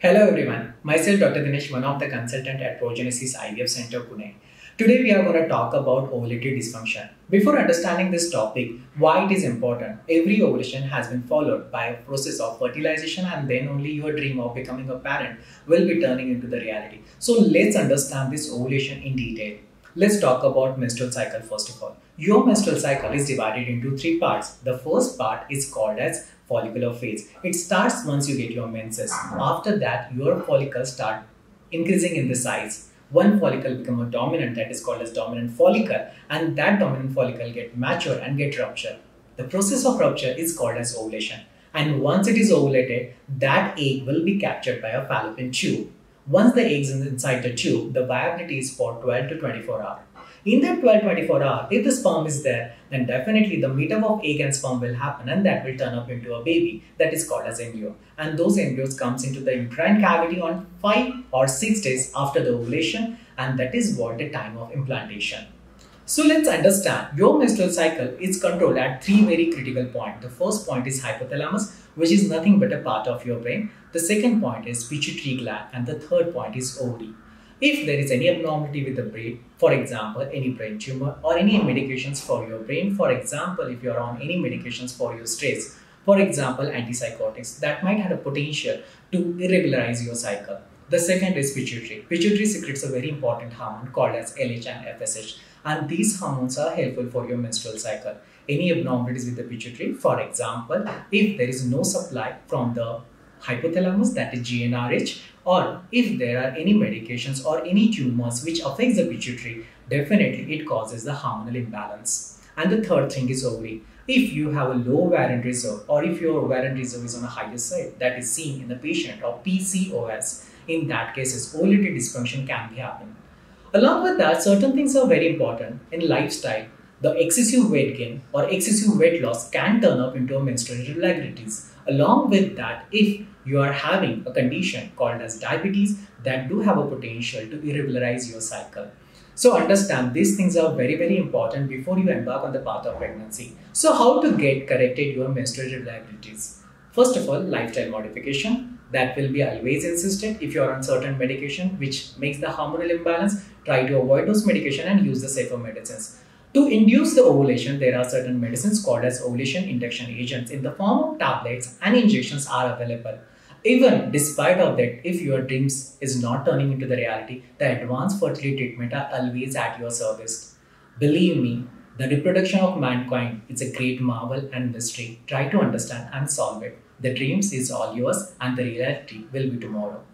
Hello everyone, myself Dr. Dinesh, one of the consultant at Progenesis IVF Center Pune. Today we are going to talk about ovulatory dysfunction. Before understanding this topic, why it is important, every ovulation has been followed by a process of fertilization and then only your dream of becoming a parent will be turning into the reality. So let's understand this ovulation in detail. Let's talk about menstrual cycle first of all. Your menstrual cycle is divided into three parts. The first part is called as follicular phase. It starts once you get your menses. After that, your follicles start increasing in the size. One follicle become a dominant that is called as dominant follicle and that dominant follicle get mature and get rupture. The process of rupture is called as ovulation and once it is ovulated, that egg will be captured by a fallopian tube once the egg is inside the tube, the viability is for 12 to 24 hours. In that 12 24 hours, if the sperm is there, then definitely the meetup of egg and sperm will happen and that will turn up into a baby that is called as embryo. And those embryos comes into the uterine cavity on 5 or 6 days after the ovulation and that is what the time of implantation. So let's understand your menstrual cycle is controlled at three very critical points. The first point is hypothalamus, which is nothing but a part of your brain. The second point is pituitary gland, and the third point is ovary. If there is any abnormality with the brain, for example, any brain tumor or any medications for your brain, for example, if you are on any medications for your stress, for example, antipsychotics, that might have a potential to irregularize your cycle. The second is pituitary. Pituitary secretes a very important hormone called as LH and FSH and these hormones are helpful for your menstrual cycle. Any abnormalities with the pituitary, for example, if there is no supply from the hypothalamus that is GnRH or if there are any medications or any tumors which affects the pituitary, definitely it causes the hormonal imbalance. And the third thing is ovary. If you have a low ovarian reserve or if your ovarian reserve is on a higher side that is seen in the patient or PCOS, in that case, ovulatory dysfunction can be happening. Along with that, certain things are very important in lifestyle. The excessive weight gain or excessive weight loss can turn up into menstrual irregularities. Along with that, if you are having a condition called as diabetes that do have a potential to irregularize your cycle. So understand these things are very very important before you embark on the path of pregnancy. So how to get corrected your menstrual irregularities? First of all, lifestyle modification. That will be always insisted if you are on certain medication which makes the hormonal imbalance try to avoid those medication and use the safer medicines. To induce the ovulation there are certain medicines called as ovulation induction agents in the form of tablets and injections are available. Even despite of that if your dreams is not turning into the reality the advanced fertility treatment are always at your service. Believe me the reproduction of mankind is a great marvel and mystery. Try to understand and solve it. The dreams is all yours and the reality will be tomorrow.